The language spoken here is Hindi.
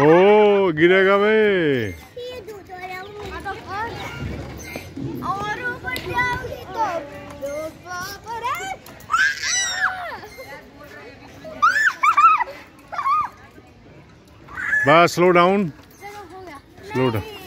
ओ गिरेगा भाई। बस स्लो डाउन डाउन